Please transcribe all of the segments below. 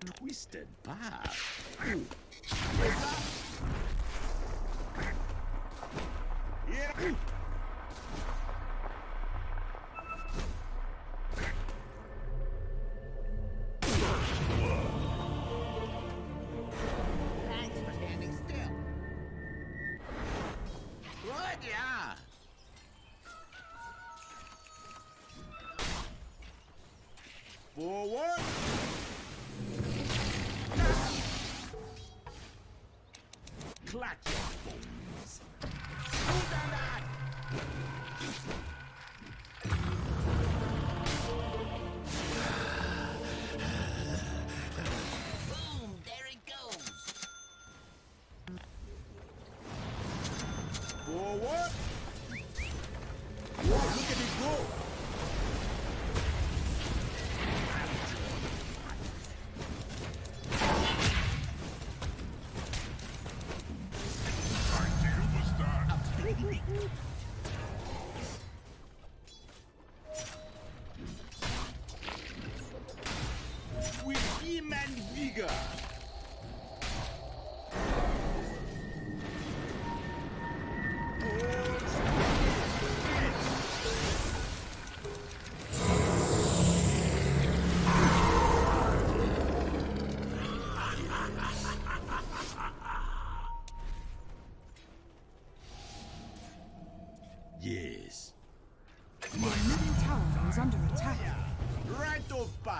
a twisted path. Yeah. Thanks for standing still. Good, yeah. Forward. Forward.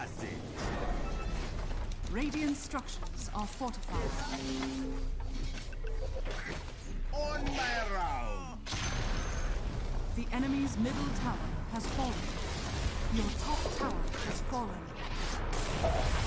Passage. Radiant structures are fortified. On my round. The enemy's middle tower has fallen. Your top tower has fallen.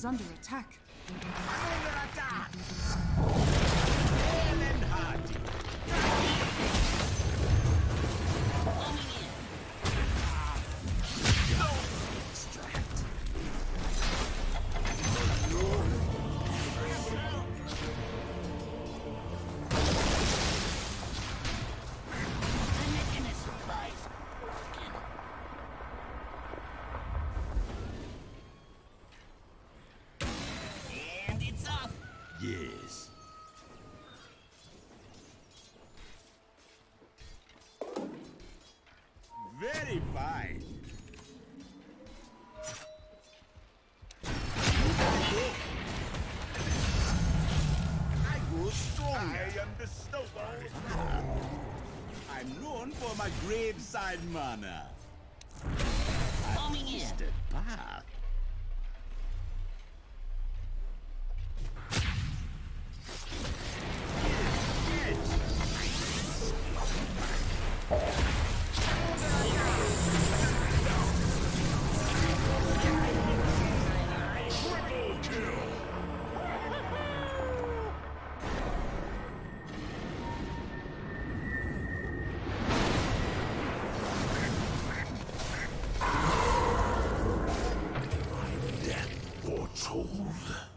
Is under attack. Under attack. Off. Yes. Very fine. I grow stronger. I am the snowball. I'm known for my graveside manner. Bombing in. Path. Yes.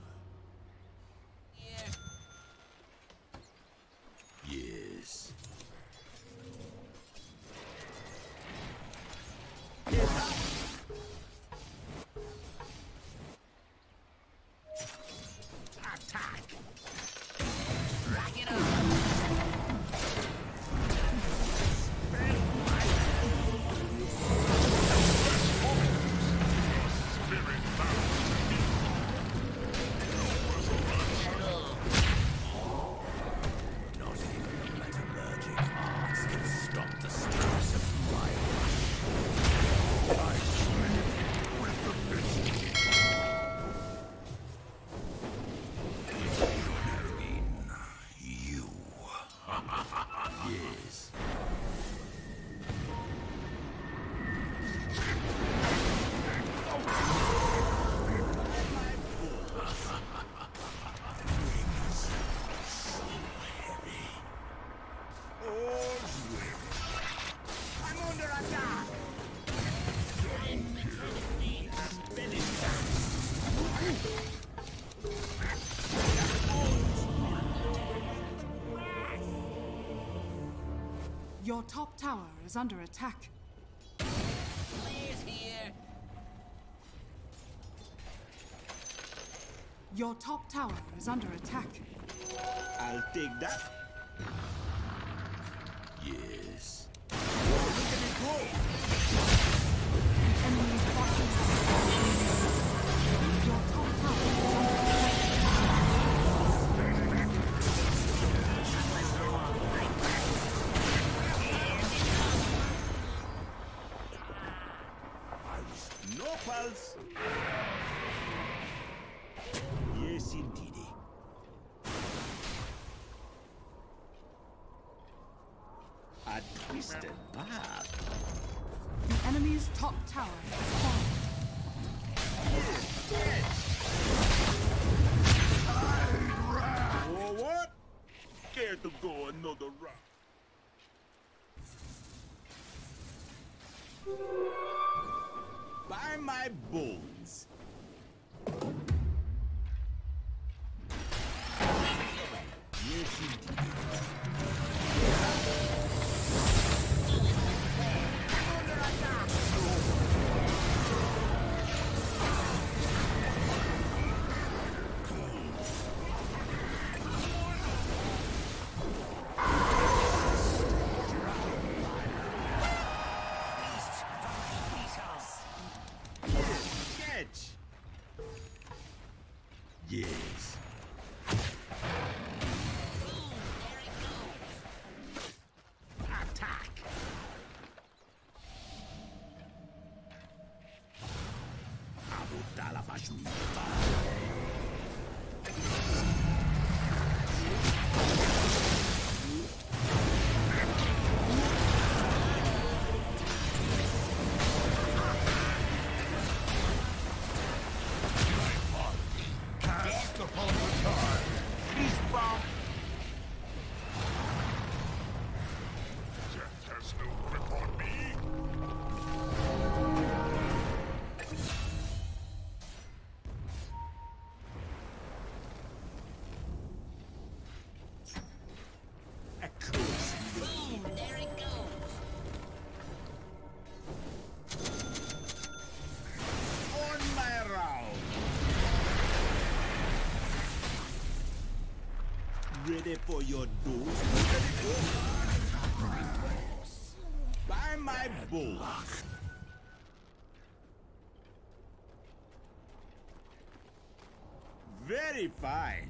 Yes. Your top tower is under attack. Players here. Your top tower is under attack. I'll take that. A twisted path. The enemy's top tower is fallen. Oh, what? Care to go another round? By my bones. Yes. For your dose? By my bones. Very fine.